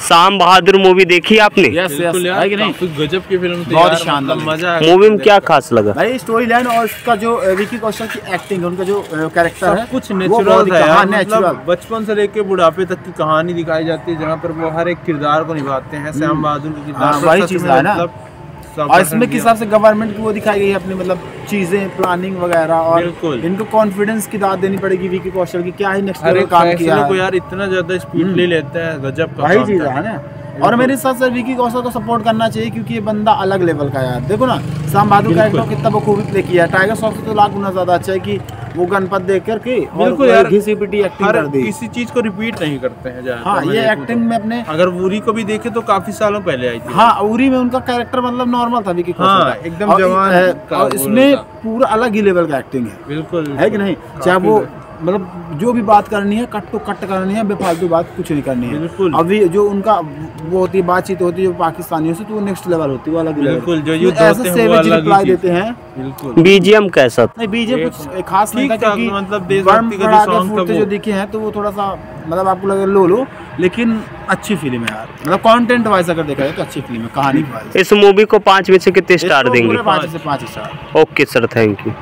शाम बहादुर मूवी देखी आपने? यस यस है कि गजब की फ़िल्म थी बहुत शानदार मतलब मज़ा मूवी में क्या खास लगा? भाई स्टोरी लाइन और उसका जो विकी कौशल की एक्टिंग उनका जो कैरेक्टर है कुछ नेचुरल ही- मतलब बचपन से लेके बुढ़ापे तक की कहानी दिखाई जाती है जहाँ पर वो हर एक किरदार को निभाते हैं श्याम बहादुर के किरदार हाँ, वही चीज़ है ना। और इसमें किस हिसाब से गवर्नमेंट की वो दिखाई गई है अपनी मतलब चीज़ें प्लानिंग वगैरह और इनको कॉन्फिडेंस की दाद देनी पड़ेगी विकी कौशल की क्या ही नेक्स्ट लेवल काम किया है। यार इतना ज़्यादा स्पीडली लेते हैं गजब का वही चीज़ है ना। और मेरे साथ सर विकी कौशल को सपोर्ट करना चाहिए क्योंकि ये बंदा अलग लेवल का यार। देखो ना शाम बहादुर का कितना बखूबी प्ले किया है। टाइगर सॉफ्ट से तो लाख गुना ज़्यादा अच्छा है कि वो गणपत देख कर के बिल्कुल यार, घिसी पिटी एक्टिंग कर दी। किसी चीज़ को रिपीट नहीं करते हैं ज़्यादातर हाँ ये एक्टिंग तो। में अपने अगर उरी को भी देखे तो काफ़ी सालों पहले आई थी। हाँ उरी में उनका कैरेक्टर मतलब नॉर्मल था विकी हाँ, एकदम जवान है, और इसमें पूरा अलग ही लेवल का एक्टिंग है। बिल्कुल है कि नहीं? चाहे वो मतलब जो भी बात करनी है कट तो कट करनी है बेफालतू बात कुछ नहीं करनी है। बिल्कुल। अभी जो उनका वो होती है बातचीत होती है जो पाकिस्तानियों से तो वो नेक्स्ट लेवल होती है वो अलग बिल्कुल, जो तो युद्ध ऐसे होते हैं वो अलग ही देते हैं। बिल्कुल। बीजीएम कैसा था? नहीं बीजे कुछ खास नहीं था क्योंकि मतलब देशभक्ति का वो। जो दिखे हैं तो वो थोड़ा सा मतलब आपको लगे लो लो लेकिन अच्छी फ़िल्म है यार। मतलब कंटेंट वाइज अगर देखा जाए तो अच्छी फ़िल्म है कहानी वाइज इस मूवी को पाँच में से कितने स्टार देंगे? पाँच से पाँच star okay sir thank you